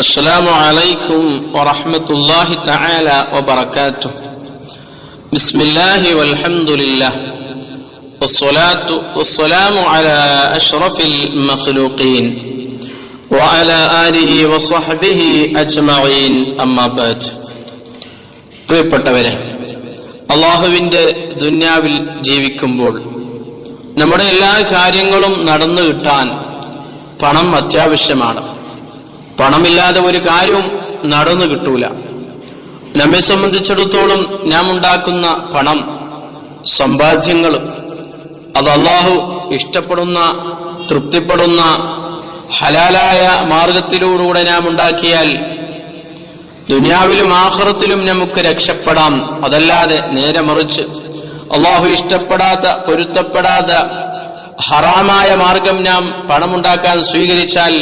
السلام عليكم ورحمة الله تعالى وبركاته بسم الله والحمد لله والصلاة والسلام على أشرف المخلوقين وعلى آله وصحبه أجمعين أما بعد പ്രിയപ്പെട്ടവരെ അള്ളാഹുവിന്റെ ദുന്യാവിൽ ജീവിക്കുമ്പോൾ നമ്മുടെ എല്ലാ കാര്യങ്ങളും നടന്നു കിട്ടാൻ പണം അത്യാവശ്യമാണ് പണമില്ലാതെ ഒരു കാര്യവും നടന്നു കിട്ടൂല. നമ്മെ സംബന്ധിച്ചിടത്തോളം നാം ഉണ്ടാക്കുന്ന പണം സമ്പാദ്യങ്ങൾ അത് അള്ളാഹു ഇഷ്ടപ്പെടുന്ന തൃപ്തിപ്പെടുന്ന ഹലാലായ മാർഗത്തിലൂടെ നാം ഉണ്ടാക്കിയാൽ ദുനിയാവിലും ആഹ്റത്തിലും നമുക്ക് രക്ഷപ്പെടാം. അതല്ലാതെ നേരെ മറിച്ച് അള്ളാഹു ഇഷ്ടപ്പെടാത്ത പൊരുത്തപ്പെടാത്ത ഹറാമായ മാർഗം നാം പണമുണ്ടാക്കാൻ സ്വീകരിച്ചാൽ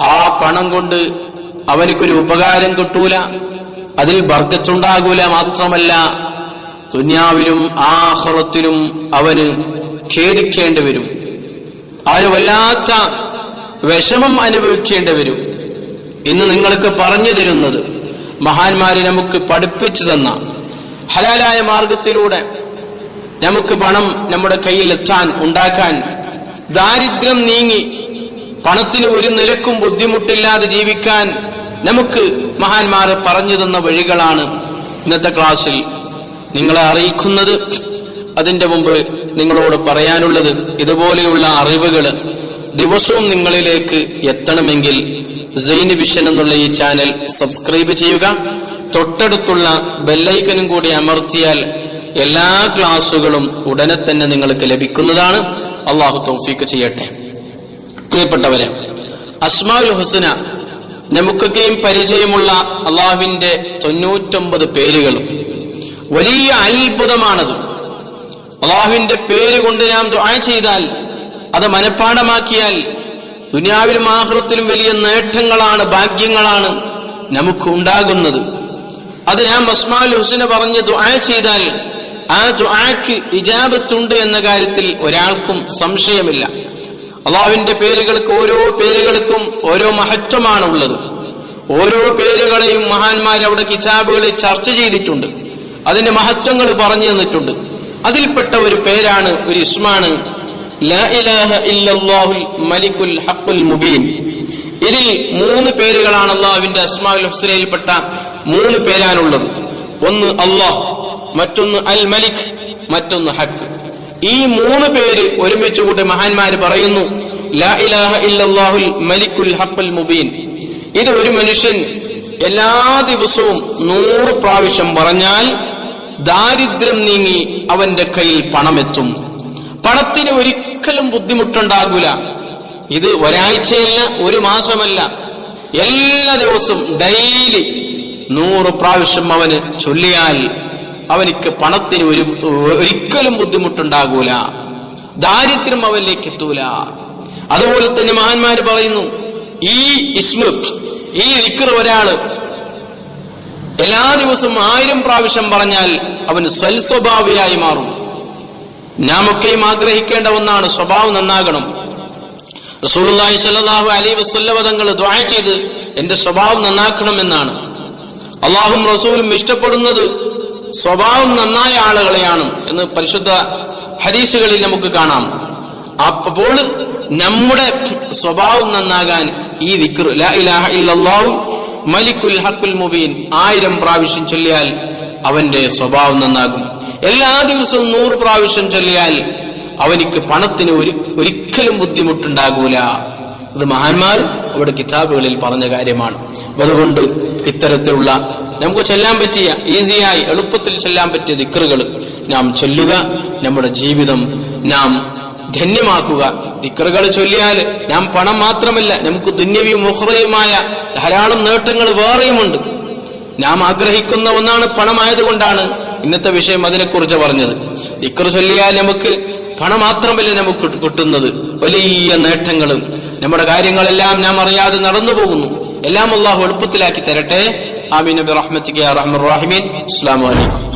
ആ പണം കൊണ്ട് അവനിക്കൊരു ഉപകാരം കിട്ടൂല. അതിൽ ബർക്കത്തുണ്ടാകൂല മാത്രമല്ല ദുനിയാവിലും ആഹ്റത്തിലും അവന് ഖേദിക്കേണ്ടി വരും. അവന് വല്ലാത്ത വിഷമം അനുഭവിക്കേണ്ടി വരും. ഇന്ന് നിങ്ങൾക്ക് പറഞ്ഞു തരുന്നത് മഹാന്മാരെ നമുക്ക് പഠിപ്പിച്ചു തന്ന ഹലാലായ മാർഗത്തിലൂടെ നമുക്ക് പണം നമ്മുടെ കയ്യിൽ എത്താൻ ഉണ്ടാക്കാൻ ദാരിദ്ര്യം നീങ്ങി പണത്തിന് ഒരു നിരക്കും ബുദ്ധിമുട്ടില്ലാതെ ജീവിക്കാൻ നമുക്ക് മഹാന്മാർ പറഞ്ഞു തന്ന വഴികളാണ് ഇന്നത്തെ ക്ലാസ്സിൽ നിങ്ങളെ അറിയിക്കുന്നത്. അതിന്റെ മുമ്പ് നിങ്ങളോട് പറയാനുള്ളത് ഇതുപോലെയുള്ള അറിവുകൾ ദിവസവും നിങ്ങളിലേക്ക് എത്തണമെങ്കിൽ സൈന് വിഷൻ എന്നുള്ള ഈ ചാനൽ സബ്സ്ക്രൈബ് ചെയ്യുക. തൊട്ടടുത്തുള്ള ബെല്ലൈക്കനും കൂടി അമർത്തിയാൽ എല്ലാ ക്ലാസ്സുകളും ഉടനെ തന്നെ നിങ്ങൾക്ക് ലഭിക്കുന്നതാണ്. അള്ളാഹു തൗഫീക്ക് ചെയ്യട്ടെ. പ്രിയപ്പെട്ടവരെ അസ്മാഉൽ ഹുസന നമുക്കൊക്കെയും പരിചയമുള്ള അള്ളാഹുവിന്റെ തൊണ്ണൂറ്റൊമ്പത് പേരുകളും വലിയ അത്ഭുതമാണത്. അള്ളാഹുവിന്റെ പേര് കൊണ്ട് നാം ദുആ ചെയ്താൽ അത് മനഃപ്പാടമാക്കിയാൽ ദുനിയാവിലും ആഹൃത്തിലും വലിയ നേട്ടങ്ങളാണ് ഭാഗ്യങ്ങളാണ് നമുക്ക് ഉണ്ടാകുന്നത്. അത് ഞാൻ അസ്മാൽ ഹുസന പറഞ്ഞ് ദുആ ചെയ്താൽ ആ ദുആക്ക് ഇജാബത്തുണ്ട് എന്ന കാര്യത്തിൽ ഒരാൾക്കും സംശയമില്ല. അള്ളാഹുവിന്റെ പേരുകൾക്ക് ഓരോ പേരുകൾക്കും ഓരോ മഹത്വമാണ് ഉള്ളത് ഓരോ പേരുകളെയും മഹാന്മാർ അവിടെ കിതാബുകളിൽ ചർച്ച ചെയ്തിട്ടുണ്ട്. അതിന്റെ മഹത്വങ്ങൾ പറഞ്ഞു തന്നിട്ടുണ്ട്. അതിൽപ്പെട്ട ഒരു പേരാണ് ഒരു ഇസ്മാണ്. മലിക്കുൽ ഹഖുൽ മുബീൻ. ഇതിൽ മൂന്ന് പേരുകളാണ് അള്ളാഹുവിന്റെ അസ്മാഉൽ ഹുസ്നയിൽപ്പെട്ട മൂന്ന് പേരാണുള്ളത്. ഒന്ന് അള്ളാഹ് മറ്റൊന്ന് അൽ മലിക് മറ്റൊന്ന് ഹക്ക്. ഈ മൂന്ന് പേര് ഒരുമിച്ച് കൂട്ടി മഹാന്മാര് പറയുന്നു ലാ ഇലാഹ മലിക്കുൽ ഹപ്പൽ മുബീൻ. ഇത് ഒരു മനുഷ്യൻ എല്ലാ ദിവസവും നൂറ് പ്രാവശ്യം പറഞ്ഞാൽ ദാരിദ്ര്യം നീങ്ങി അവന്റെ കയ്യിൽ പണമെത്തും. പണത്തിന് ഒരിക്കലും ബുദ്ധിമുട്ടുണ്ടാകൂല. ഇത് ഒരാഴ്ചയല്ല ഒരു മാസമല്ല. എല്ലാ ദിവസവും ഡെയിലി നൂറ് പ്രാവശ്യം അവന് ചൊല്ലിയാൽ അവനിക്ക് പണത്തിന് ഒരു ഒരിക്കലും ബുദ്ധിമുട്ടുണ്ടാകൂല. ദാരിദ്ര്യം അവനിലേക്ക് എത്തൂല. അതുപോലെ തന്നെ മഹാന്മാര് പറയുന്നു ഈ ഇസ്മുഖ് ഈ ഇക്കർ ഒരാൾ എല്ലാ ദിവസവും ആയിരം പ്രാവശ്യം പറഞ്ഞാൽ അവന് സ്വൽസ്വഭാവിയായി മാറും. നാമൊക്കെയും ആഗ്രഹിക്കേണ്ട ഒന്നാണ് സ്വഭാവം നന്നാകണം. റസൂലുള്ളാഹി സ്വല്ലല്ലാഹു അലൈഹി വസല്ലം തങ്ങൾ ദുആ ചെയ്ത് എന്റെ സ്വഭാവം നന്നാക്കണം എന്നാണ് അള്ളാഹും റസൂലും ഇഷ്ടപ്പെടുന്നത് സ്വഭാവം നന്നായ ആളുകളെയാണ് എന്ന് പരിശുദ്ധ ഹദീസുകളിൽ നമുക്ക് കാണാം. അപ്പോൾ നമ്മുടെ സ്വഭാവം നന്നാകാൻ ഈ ഇല്ലല്ലാഹു മലിക്കുൽ ഹക്കുൽ മുബീൻ ആയിരം പ്രാവശ്യം ചൊല്ലിയാൽ അവന്റെ സ്വഭാവം നന്നാകും. എല്ലാ ദിവസവും നൂറ് പ്രാവശ്യം ചൊല്ലിയാൽ അവനിക്ക് പണത്തിന് ഒരു ഒരിക്കലും ബുദ്ധിമുട്ടുണ്ടാകൂല. ഇത് മഹാന്മാർ അവിടെ കിതാബുകളിൽ പറഞ്ഞ കാര്യമാണ്. അതുകൊണ്ട് ഇത്തരത്തിലുള്ള നമുക്ക് ചെല്ലാൻ പറ്റിയ ഈസിയായി എളുപ്പത്തിൽ ചെല്ലാൻ പറ്റിയ ദിക്കറുകൾ നാം ചൊല്ലുക നമ്മുടെ ജീവിതം നാം ധന്യമാക്കുക. ദിക്കറുകൾ ചൊല്ലിയാൽ നാം പണം മാത്രമല്ല നമുക്ക് ദുന്യവിയും മുഹ്റയുമായ ധാരാളം നേട്ടങ്ങൾ വേറെയുമുണ്ട്. നാം ആഗ്രഹിക്കുന്ന ഒന്നാണ് പണമായതുകൊണ്ടാണ് ഇന്നത്തെ വിഷയം അതിനെക്കുറിച്ച് പറഞ്ഞത്. ദിക്കർ ചൊല്ലിയാൽ നമുക്ക് പണം മാത്രമല്ല നമുക്ക് കിട്ടുന്നത്. വലിയ നേട്ടങ്ങളും നമ്മുടെ കാര്യങ്ങളെല്ലാം നാം അറിയാതെ നടന്നു പോകുന്നു എല്ലാം അള്ളാഹു എളുപ്പത്തിലാക്കി തരട്ടെ. آمين برحمتك يا أرحم الراحمين. السلام عليكم.